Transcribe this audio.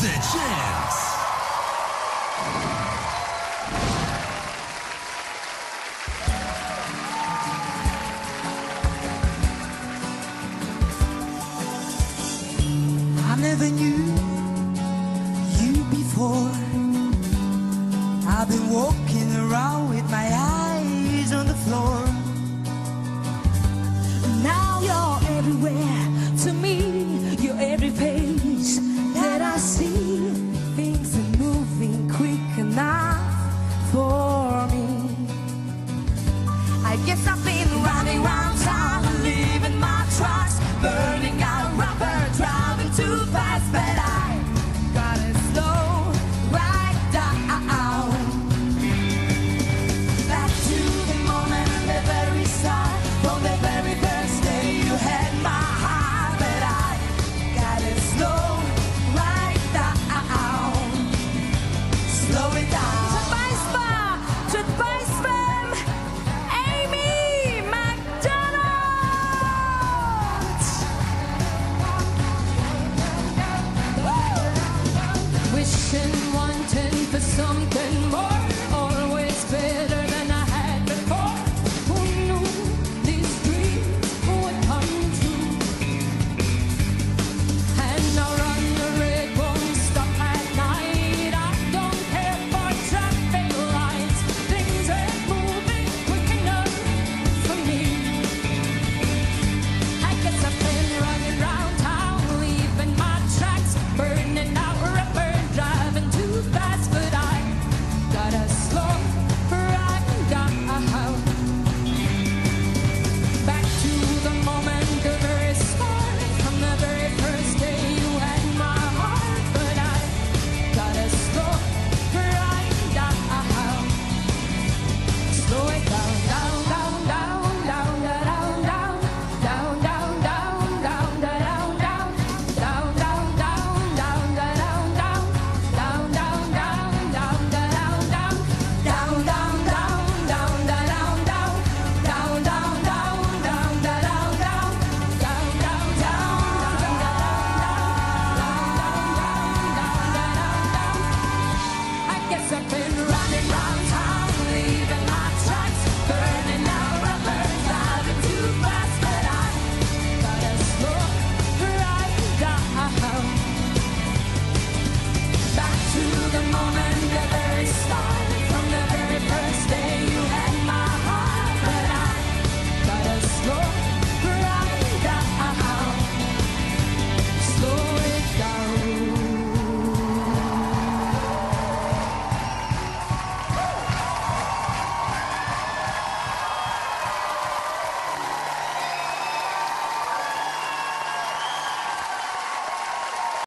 The Chance. I never knew you before. I've been walking around with my eyes on the floor. Now you're everywhere. I guess I'll be